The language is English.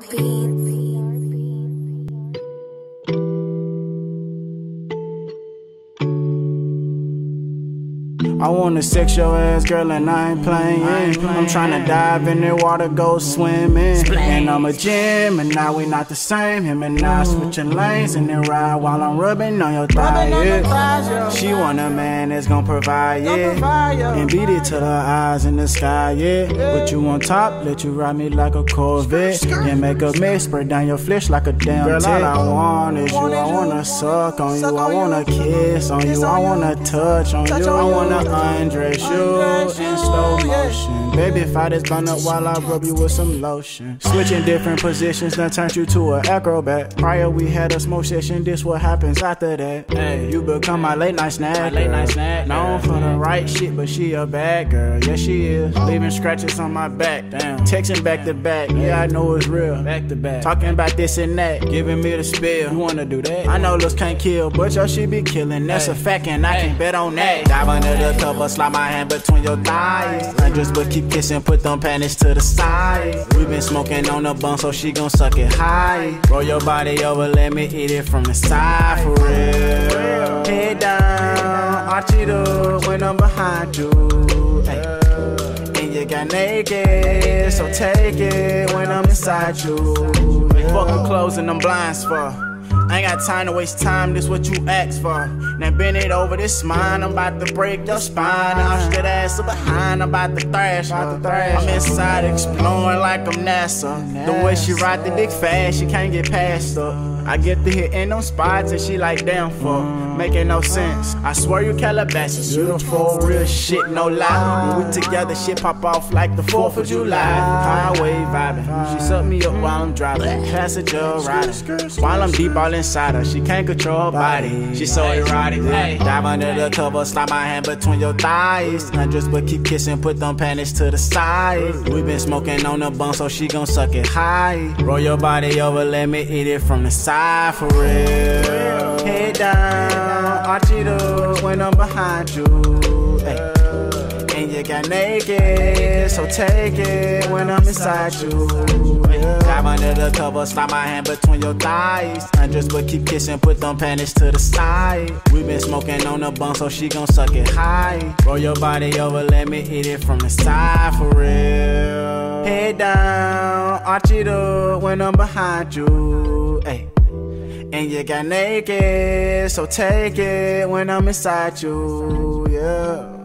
I wanna sex your ass, girl, and I ain't playing. I'm tryna dive in the water, go swimming. And I'm a gym, and now we not the same. Him and I switching lanes and then ride while I'm rubbing on your thigh. Yeah. She want a man that's gon' provide, yeah. And beat it to the eyes in the sky, yeah. Put you on top, let you ride me like a Corvette. And make a mess, spread down your flesh like a damn Girl, all I want is you. I wanna suck on you. I wanna kiss on you. I wanna touch on you. I wanna undress you in slow motion. Baby, fight this bun up while I rub you with some lotion. Switching different positions, then turned you to an acrobat. Prior, we had a smoke session. This what happens after that. Hey, you become my late night snack. Late night snack. Known for the right shit, but she a bad girl. Yeah, she is. Leaving scratches on my back. Damn. Texting back to back. Yeah, I know it's real. Back to back. Talking about this and that. Giving me the spill. You wanna do that? I know looks can't kill, but your shit be killing. That's a fact, and I can bet on that. Dive under the cover, slide my hand between your thighs. Undress, but keep kissing, put them panties to the side. We been smoking on the so she gon' suck it high. Roll your body over, let me eat it from the side for real. Head down, arch it up when I'm behind you. Ay. And you got naked, so take it when I'm inside you. Fuck the clothes and them blinds for. I ain't got time to waste time, this what you asked for. Now bend it over, this mine, I'm about to break your spine. Straight ass behind, I'm about to thrash. I'm inside exploring like I'm NASA. The way she ride the dick fast, she can't get past her. I get to hitting them spots and she like damn fuck, making no sense. I swear you Calabasas, beautiful, real shit, no lie. When we together, shit pop off like the 4th of July. Highway vibing, she suck me up while I'm driving. Passenger riding, while I'm deep all inside her. She can't control her body, she so erotic. Dive under the cover, slide my hand between your thighs. Hundreds, but keep kissing, put them panties to the side. We been smoking on the bun, so she gon' suck it high. Roll your body over, let me eat it from the side for real. Head down, arch it up when I'm behind you. Ay. And you got naked, so take it when I'm inside you. Dive under the cover, slide my hand between your thighs. Undress, but keep kissing, put them panties to the side. We been smoking on the bun, so she gon' suck it high. Roll your body over, let me eat it from the side for real. Head down, arch it up when I'm behind you. Ay. And you got naked, so take it when I'm inside you, yeah.